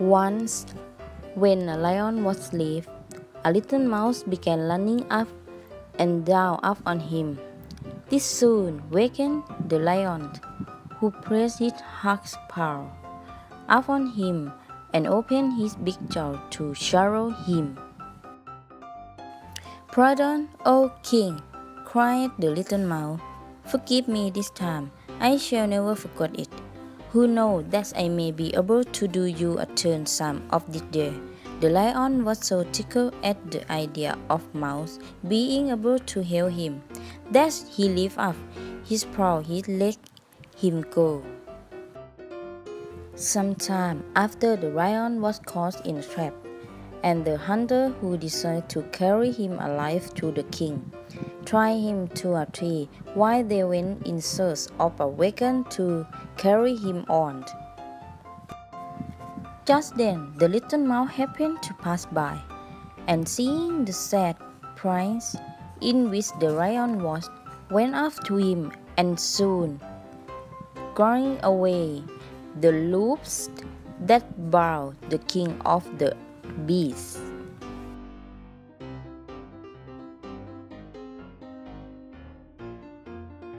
Once, when a lion was asleep, a little mouse began running up and down up on him. This soon wakened the lion, who pressed his hawk's paw upon him and opened his big jaw to swallow him. Pardon, O king, cried the little mouse. Forgive me this time. I shall never forget it. Who knows that I may be able to do you a turn some of this day. The lion was so tickled at the idea of Mouse being able to help him that he lifted up his paw his let him go. Some time after the lion was caught in a trap, and the hunter who decided to carry him alive to the king tied him to a tree while they went in search of a wagon to carry him on. Just then the little mouse happened to pass by, and seeing the sad prince in which the lion was, went up to him and soon, going away, the loops that bound the king of the beasts.